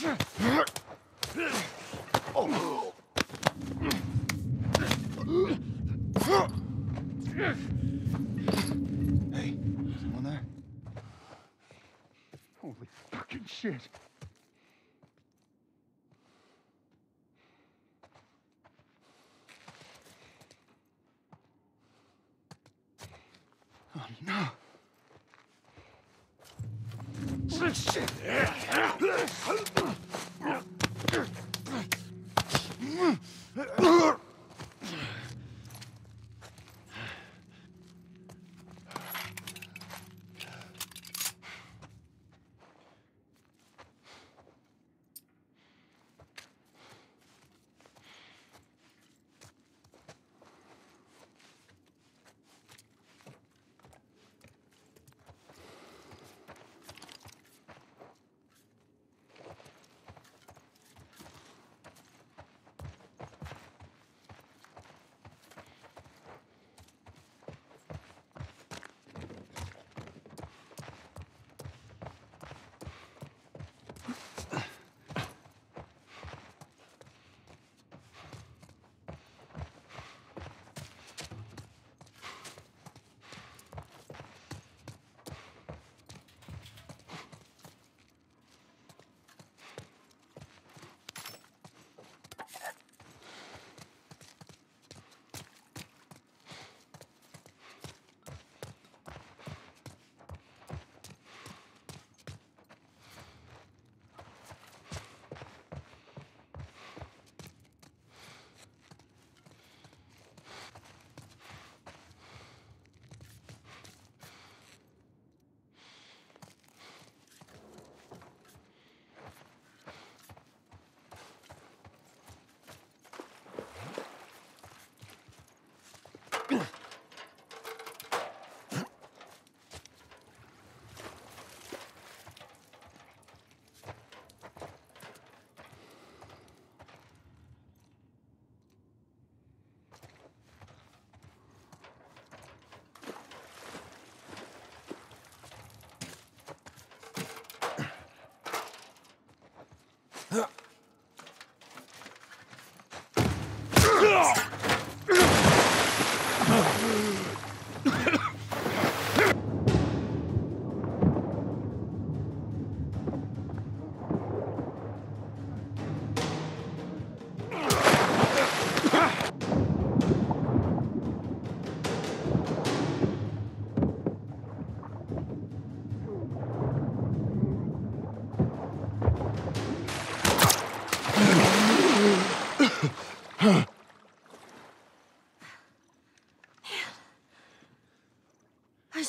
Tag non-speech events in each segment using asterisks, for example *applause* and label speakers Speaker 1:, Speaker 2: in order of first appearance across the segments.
Speaker 1: Hey, someone there? Holy fucking shit. Oh no. Shit.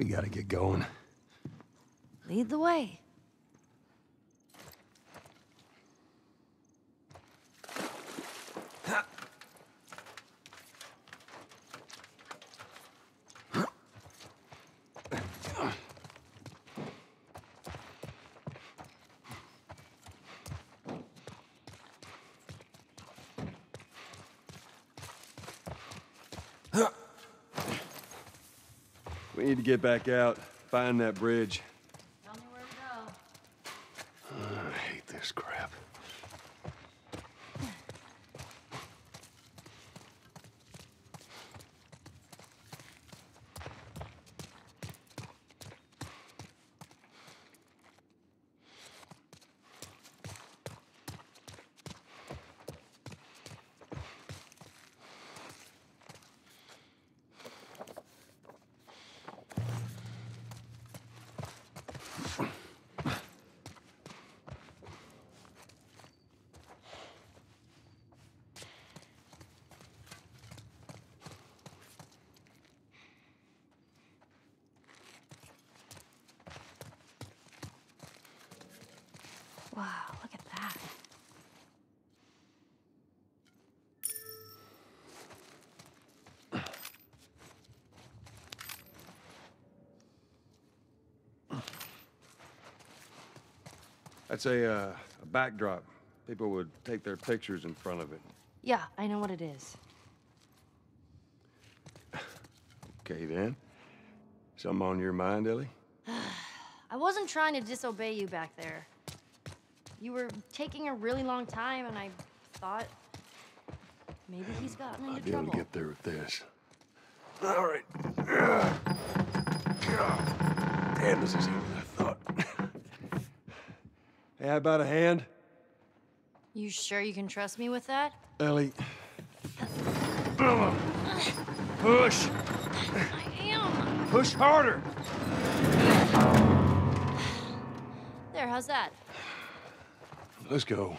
Speaker 1: We gotta get going.
Speaker 2: Lead the way.
Speaker 1: We need to get back out, find that bridge.
Speaker 2: Tell me where to go.
Speaker 1: I hate this crap. That's a, uh, a backdrop. People would take their pictures in front of it.
Speaker 2: Yeah, I know what it is. *sighs*
Speaker 1: Okay, then. Something on your mind, Ellie? *sighs*
Speaker 2: I wasn't trying to disobey you back there. You were taking a really long time, and I thought maybe he's gotten into
Speaker 1: I'll be able
Speaker 2: trouble.
Speaker 1: to get there with this. All right. *sighs* Damn, this is easier than I thought. Hey, how about a hand?
Speaker 2: You sure you can trust me with that?
Speaker 1: Ellie. Push!
Speaker 2: I am.
Speaker 1: Push harder!
Speaker 2: There, how's that?
Speaker 1: Let's go.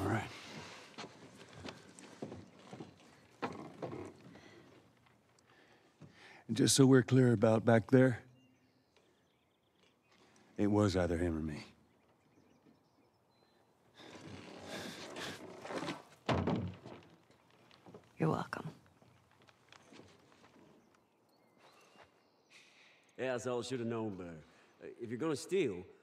Speaker 1: All right. And just so we're clear about back there, it was either him or me.
Speaker 2: You're welcome.
Speaker 3: Yeah, that's all I should have known better. Uh, If you're gonna steal, you may